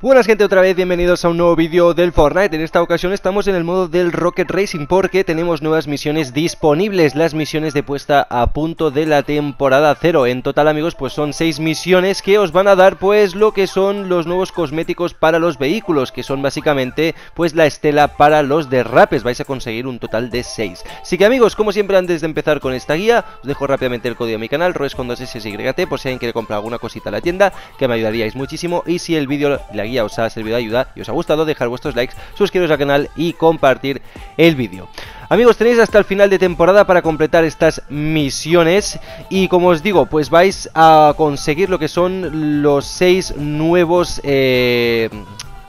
Buenas gente otra vez, bienvenidos a un nuevo vídeo del Fortnite. En esta ocasión estamos en el modo del Rocket Racing Porque tenemos nuevas misiones disponibles Las misiones de puesta a punto de la temporada 0 En total amigos pues son 6 misiones que os van a dar pues lo que son los nuevos cosméticos para los vehículos Que son básicamente pues la estela para los derrapes. Vais a conseguir un total de 6 Así que amigos, como siempre antes de empezar con esta guía Os dejo rápidamente el código de mi canal, roes con 2 SSYT Por si alguien quiere comprar alguna cosita a la tienda Que me ayudaríais muchísimo. Y si el vídeo, la os ha servido de ayuda y os ha gustado, dejar vuestros likes, suscribiros al canal y compartir el vídeo. Amigos, tenéis hasta el final de temporada para completar estas misiones y como os digo, pues vais a conseguir lo que son los seis nuevos... Eh,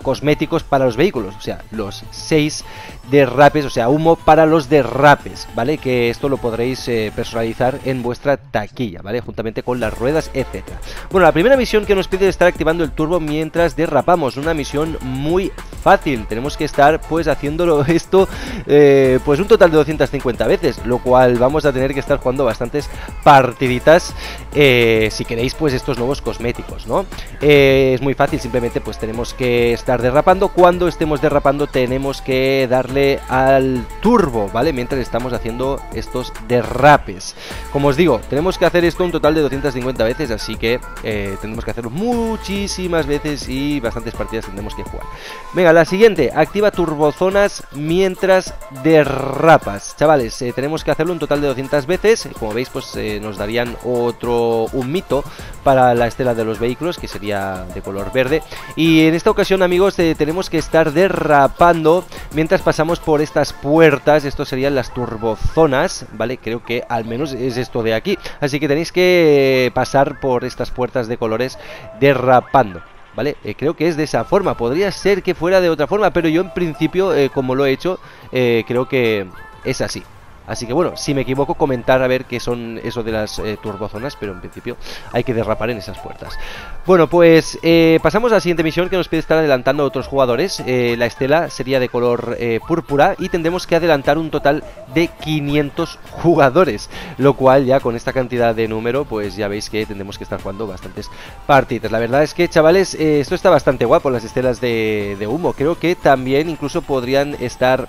cosméticos para los vehículos, o sea, los 6 derrapes, o sea, humo para los derrapes, ¿vale? Que esto lo podréis eh, personalizar en vuestra taquilla, ¿vale? Juntamente con las ruedas, etcétera. Bueno, la primera misión que nos pide es estar activando el turbo mientras derrapamos, una misión muy fácil, tenemos que estar pues haciéndolo esto eh, pues un total de 250 veces, lo cual vamos a tener que estar jugando bastantes partiditas eh, si queréis pues estos nuevos cosméticos, ¿no? es muy fácil, simplemente pues tenemos que estar derrapando. Cuando estemos derrapando tenemos que darle al turbo, ¿vale? Mientras estamos haciendo estos derrapes. Como os digo, tenemos que hacer esto un total de 250 veces, así que eh, tenemos que hacerlo muchísimas veces y bastantes partidas tendremos que jugar. Venga, la siguiente, activa turbozonas mientras derrapas. Chavales, eh, tenemos que hacerlo un total de 200 veces. Como veis, pues eh, nos darían otro, un mito para la estela de los vehículos, que sería de color verde. Y en esta ocasión, amigos, eh, tenemos que estar derrapando mientras pasamos por estas puertas. Esto serían las turbozonas, ¿vale? Creo que al menos es esto de aquí. Así que tenéis que pasar por estas puertas de colores derrapando. ¿Vale? Eh, creo que es de esa forma, podría ser que fuera de otra forma, pero yo en principio, eh, como lo he hecho, creo que es así. Así que bueno, si me equivoco, comentar a ver qué son eso de las eh, turbozonas, pero en principio hay que derrapar en esas puertas. Bueno, pues eh, pasamos a la siguiente misión que nos pide estar adelantando otros jugadores. Eh, la estela sería de color púrpura y tendremos que adelantar un total de 500 jugadores, lo cual ya con esta cantidad de número, pues ya veis que tendremos que estar jugando bastantes partidas. La verdad es que, chavales, esto está bastante guapo, las estelas de humo. Creo que también incluso podrían estar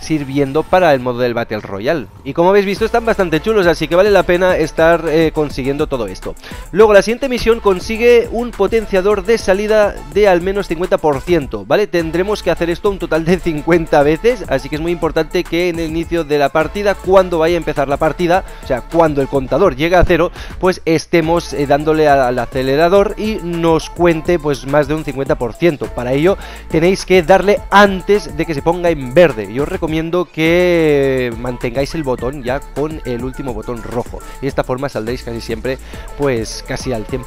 sirviendo para el modo del Battle Royale. Y como habéis visto están bastante chulos, así que vale la pena estar eh, consiguiendo todo esto. Luego la siguiente misión consigue un potenciador de salida de al menos 50%, ¿vale? Tendremos que hacer esto un total de 50 veces, así que es muy importante que en el inicio de la partida, cuando vaya a empezar la partida, o sea, cuando el contador llegue a cero, pues estemos eh, dándole al acelerador y nos cuente pues más de un 50%. Para ello tenéis que darle antes de que se ponga en verde. Yo os recomiendo recomiendo que mantengáis el botón ya con el último botón rojo. Y de esta forma saldréis casi siempre, pues casi al 100%.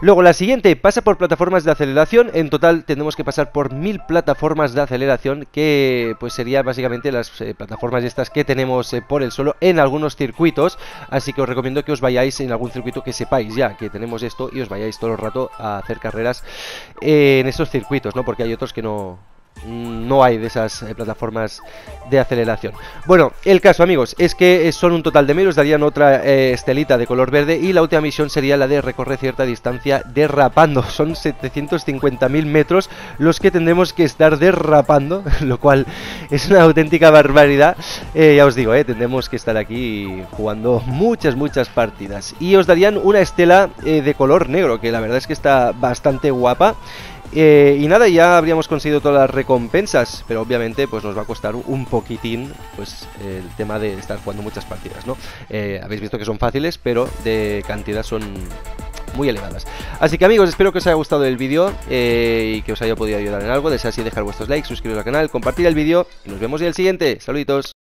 Luego la siguiente pasa por plataformas de aceleración. En total tendremos que pasar por mil plataformas de aceleración, que pues sería básicamente las eh, plataformas estas que tenemos eh, por el suelo en algunos circuitos. Así que os recomiendo que os vayáis en algún circuito que sepáis ya que tenemos esto y os vayáis todo el rato a hacer carreras en esos circuitos, ¿no? Porque hay otros que no, no hay de esas eh, plataformas de aceleración. Bueno, el caso, amigos, es que son un total de mil, os darían otra eh, estelita de color verde y la última misión sería la de recorrer cierta distancia derrapando. Son 750.000 metros los que tendremos que estar derrapando, lo cual es una auténtica barbaridad. Eh, ya os digo, tendremos que estar aquí jugando muchas, muchas partidas. Y os darían una estela de color negro, que la verdad es que está bastante guapa. Eh, y nada, ya habríamos conseguido todas las recompensas, pero obviamente pues nos va a costar un poquitín pues el tema de estar jugando muchas partidas, ¿no? Eh, habéis visto que son fáciles, pero de cantidad son muy elevadas. Así que amigos, espero que os haya gustado el vídeo eh, y que os haya podido ayudar en algo. Desead así dejar vuestros likes, suscribiros al canal, compartir el vídeo y nos vemos en el siguiente. Saluditos.